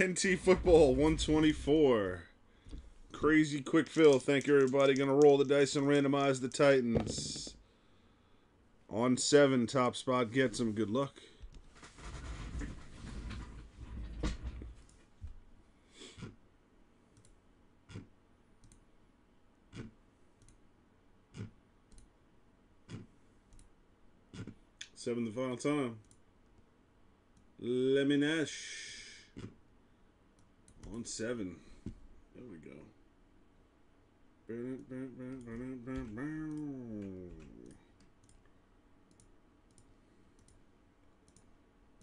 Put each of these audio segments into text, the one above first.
NT Football 124. Crazy quick fill. Thank you, everybody. Going to roll the dice and randomize the Titans. On seven, top spot gets them. Good luck. Seven the final time. Leminash. On seven. There we go.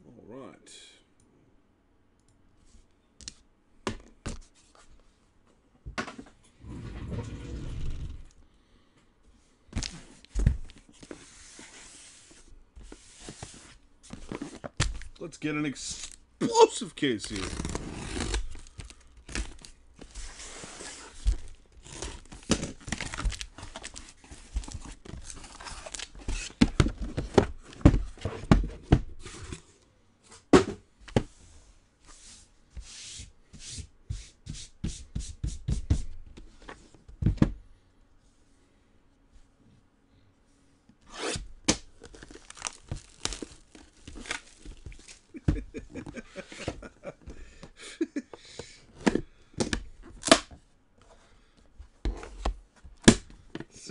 All right. Let's get an explosive case here.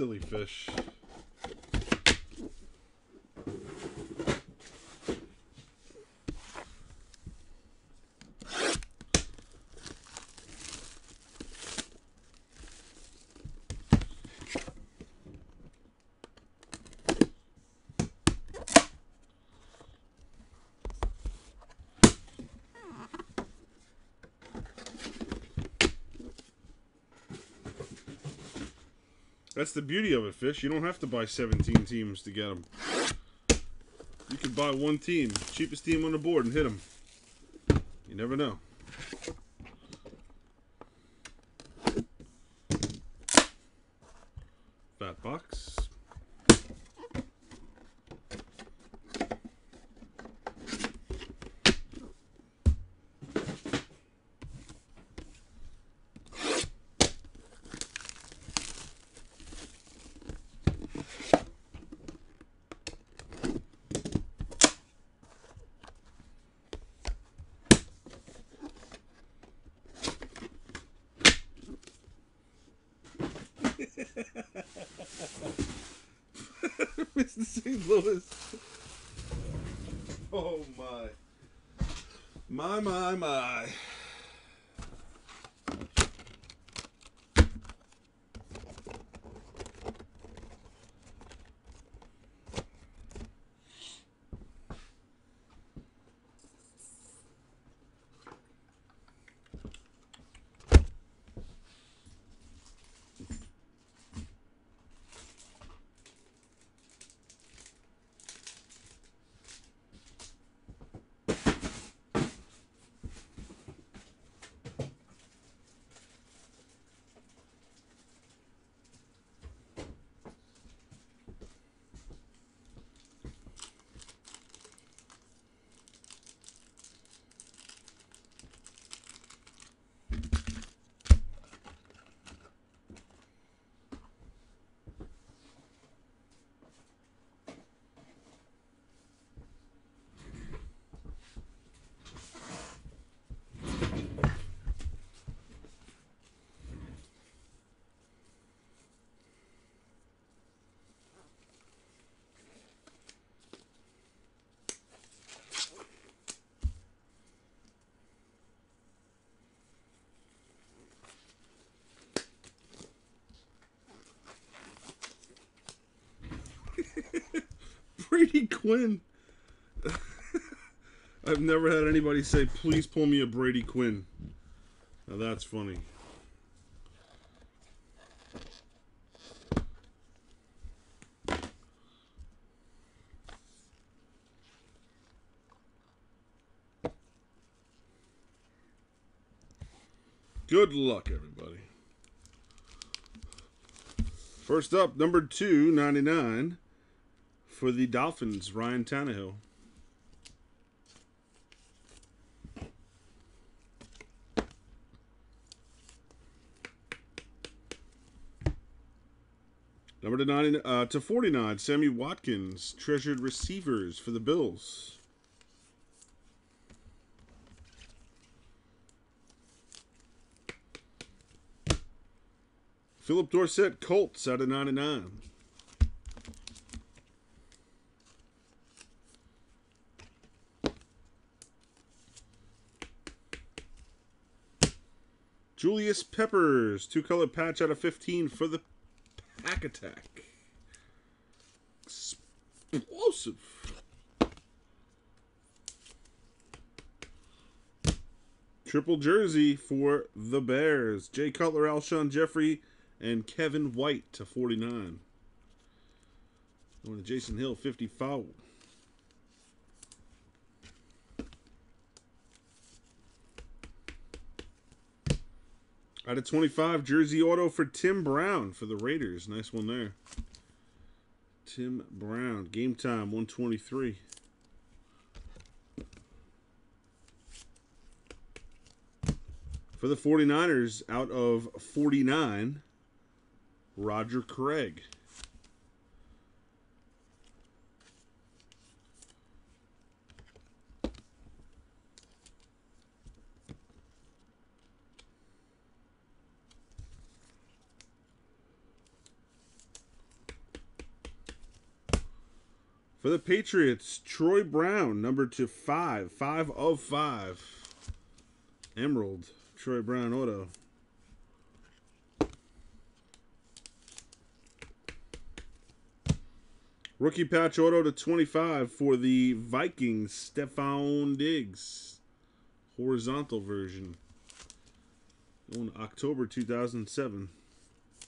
Silly fish. That's the beauty of it, Fish. You don't have to buy 17 teams to get them. You can buy one team, cheapest team on the board, and hit them. You never know. Fat box. Mr. St. Louis. Oh my. My, my, my. Brady Quinn. I've never had anybody say, please pull me a Brady Quinn. Now that's funny. Good luck, everybody. First up, number two ninety nine for the Dolphins, Ryan Tannehill. Number to, 90, uh, to 49, Sammy Watkins, treasured receivers for the Bills. Phillip Dorsett, Colts out of 99. Julius Peppers, two color patch out of 15 for the Pack Attack. Explosive. Triple jersey for the Bears. Jay Cutler, Alshon Jeffery, and Kevin White to 49. Going to Jason Hill, 54. Out of 25, jersey auto for Tim Brown for the Raiders. Nice one there. Tim Brown. Game time, 123. For the 49ers, out of 49, Roger Craig. For the Patriots, Troy Brown, number to five, five of five. Emerald, Troy Brown auto. Rookie patch auto to 25 for the Vikings, Stefon Diggs. Horizontal version. On October 2007. A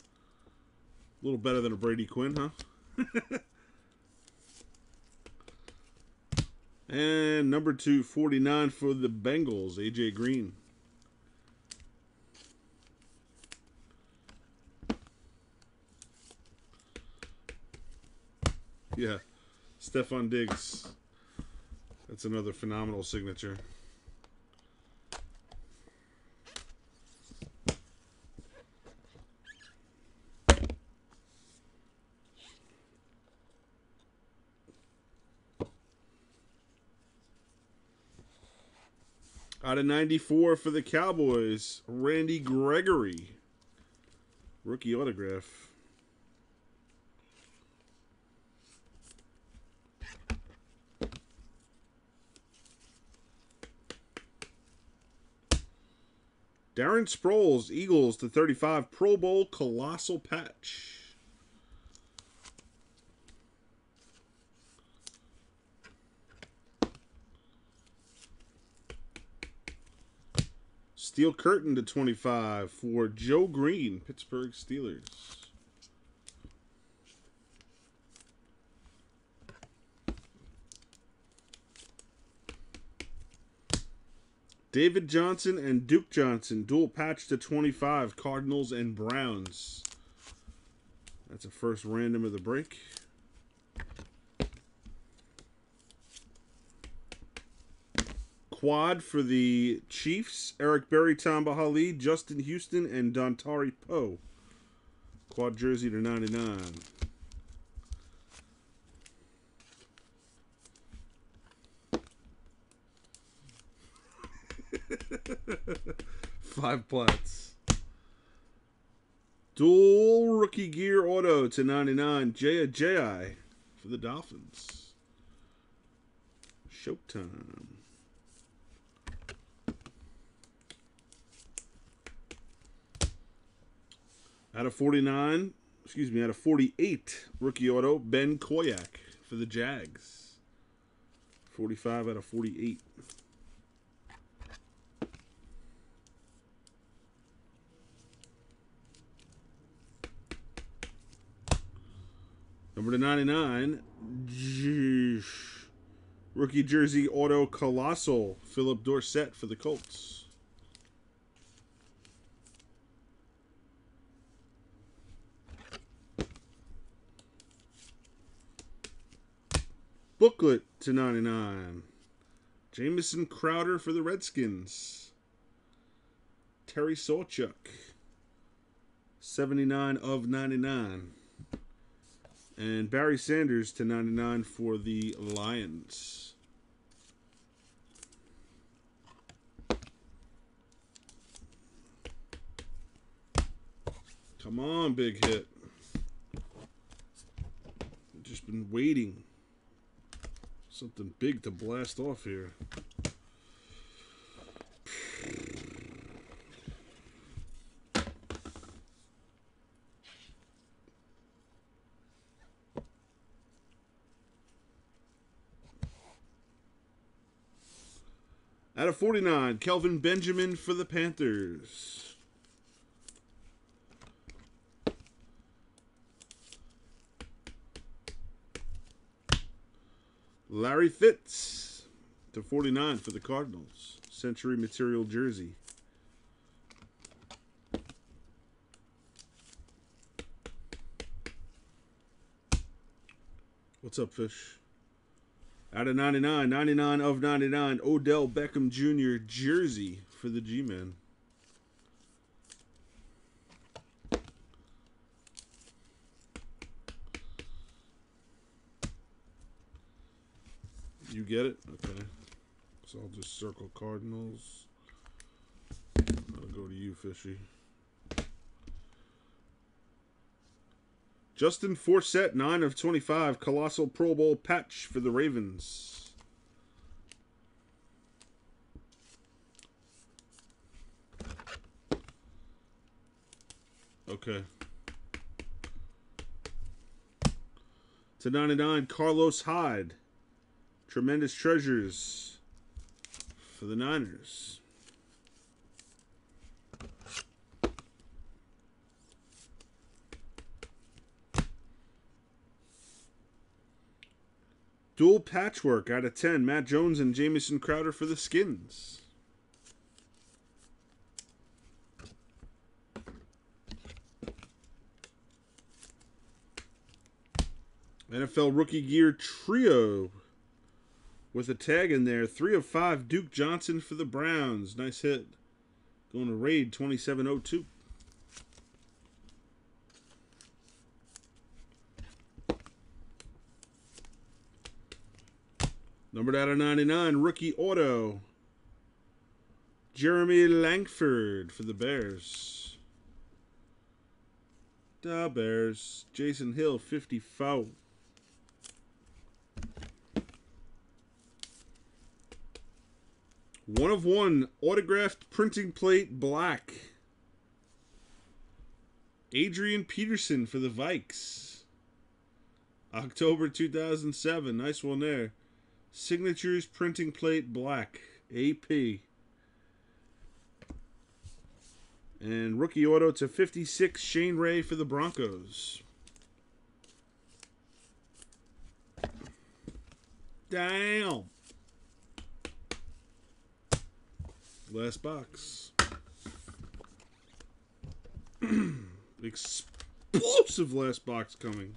little better than a Brady Quinn, huh? and number 249 for the Bengals, AJ Green. Yeah, Stefon Diggs. That's another phenomenal signature. Out of 94 for the Cowboys, Randy Gregory. Rookie autograph. Darren Sproles, Eagles to 35, Pro Bowl Colossal Patch. Steel Curtain to 25 for Joe Greene, Pittsburgh Steelers. David Johnson and Duke Johnson, dual patch to 25, Cardinals and Browns. That's a first random of the break. Quad for the Chiefs, Eric Berry, Tamba Hali, Justin Houston, and Dontari Poe. Quad jersey to 99. Five plats. Dual rookie gear auto to 99. Jay Ajayi for the Dolphins. Showtime. Out of 49, excuse me, out of 48, rookie auto, Ben Koyack for the Jags. 45 out of 48. Number to 99, rookie jersey auto colossal, Phillip Dorsett for the Colts. Booklet to 99. Jamison Crowder for the Redskins. Terry Sawchuk. 79 of 99. And Barry Sanders to 99 for the Lions. Come on, big hit. Just been waiting. Something big to blast off here. Out of 49, Kelvin Benjamin for the Panthers. Larry Fitz to 49 for the Cardinals. Century Material Jersey. What's up, Fish? Out of 99, 99 of 99, Odell Beckham Jr. Jersey for the G-Men. Get it? Okay. So I'll just circle Cardinals. I'll go to you, Fishy. Justin Forsett, 9 of 25. Colossal Pro Bowl patch for the Ravens. Okay. To 99, Carlos Hyde. Tremendous treasures for the Niners. Dual patchwork out of 10. Matt Jones and Jamison Crowder for the Skins. NFL Rookie Gear Trio with a tag in there. Three of five. Duke Johnson for the Browns. Nice hit. Going to raid 2702. Numbered out of 99, rookie auto. Jeremy Langford for the Bears. The Bears. Jason Hill, 54. One of one, autographed printing plate black. Adrian Peterson for the Vikes. October 2007. Nice one there. Signatures printing plate black. AP. And rookie auto to 56, Shane Ray for the Broncos. Damn. Last box. Explosive last box coming.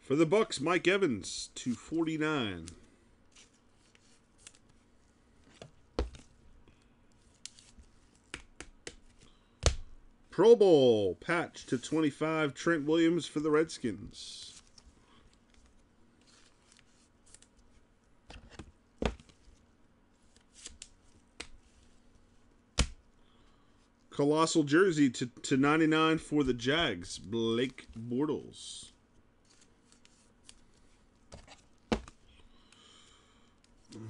For the Bucks, Mike Evans, 249. Pro Bowl patch to 25, Trent Williams for the Redskins. Colossal jersey to, to 99 for the Jags, Blake Bortles. Oh,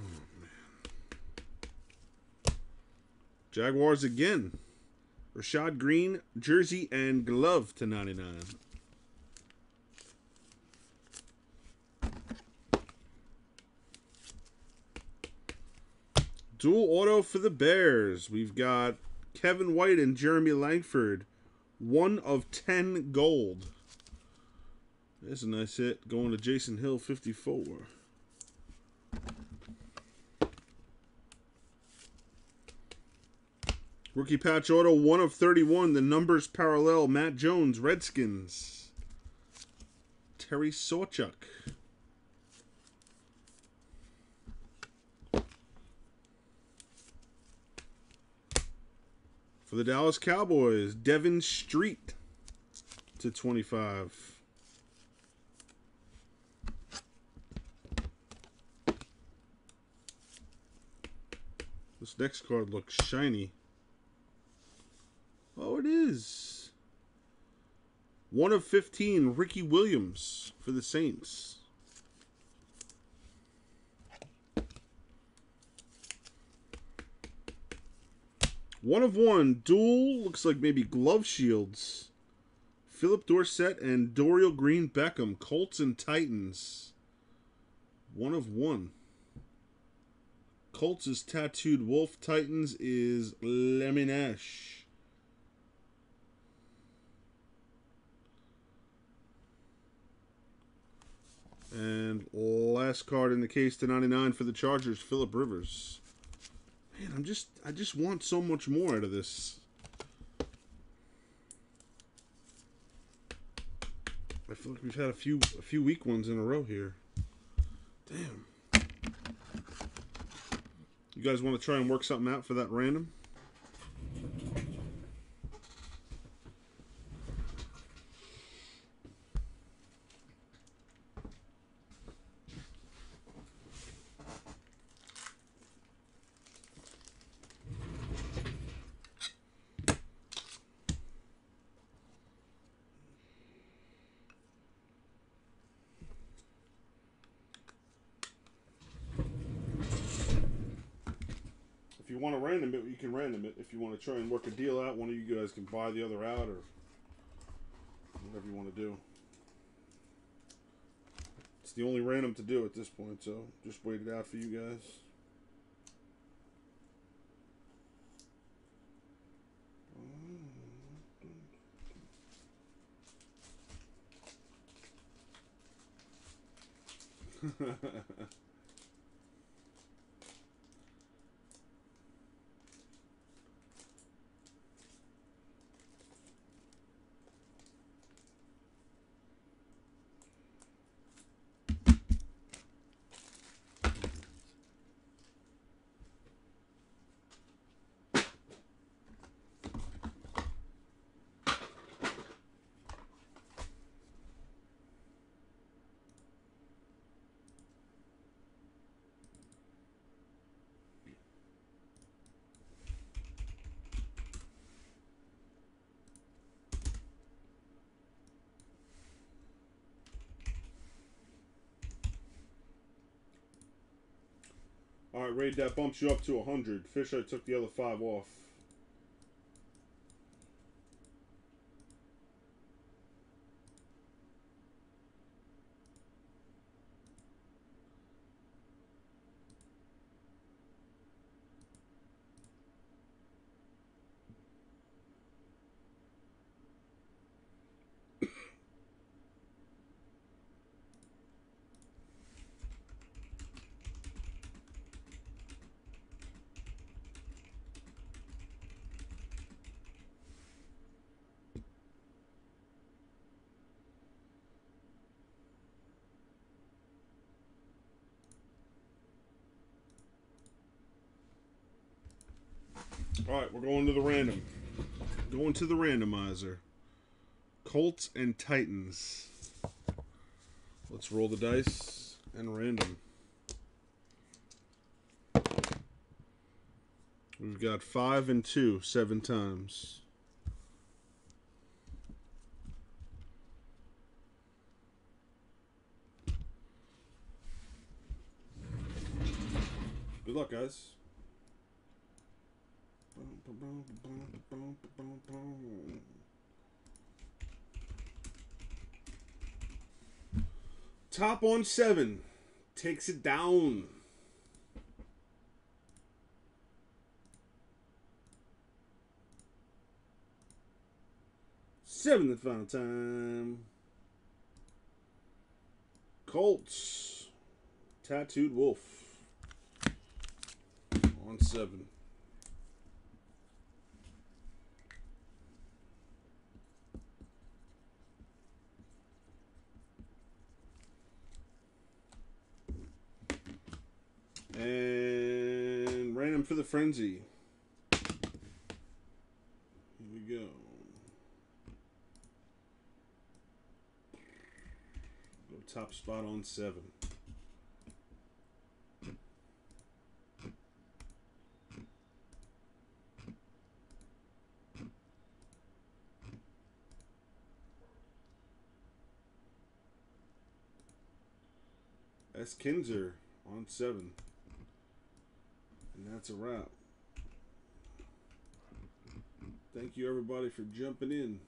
Jaguars again. Rashad Greene, jersey and glove to 99. Dual auto for the Bears. We've got Kevin White and Jeremy Langford. One of 10 gold. That's a nice hit. Going to Jason Hill, 54. Rookie patch auto, 1 of 31. The numbers parallel. Matt Jones, Redskins. Terry Sawchuk. For the Dallas Cowboys, Devin Street to 25. This next card looks shiny. Oh, it is. One of 15, Ricky Williams for the Saints. One of one, dual, looks like maybe glove shields. Phillip Dorsett and Dorial Green Beckham, Colts and Titans. One of one. Colts is Tattooed Wolf. Titans is Leminash. And last card in the case to 99 for the Chargers, Philip Rivers. Man, I'm just I just want so much more out of this. I feel like we've had a few a few weak ones in a row here. Damn. You guys want to try and work something out for that random? You want to random it, you can random it. If you want to try and work a deal out, one of you guys can buy the other out or whatever you want to do. It's the only random to do at this point, so just wait it out for you guys. All right, Raid, that bumps you up to 100. Fish, I took the other five off. All right, we're going to the random. Going to the randomizer. Colts and Titans. Let's roll the dice and random. We've got five and two, seven times. Good luck, guys. Top on seven takes it down. Seventh final time. Colts. Tattooed Wolf. On seven. For the frenzy. Here we go. Go top spot on seven. S. Kinzer on seven. And that's a wrap. Thank you, everybody, for jumping in.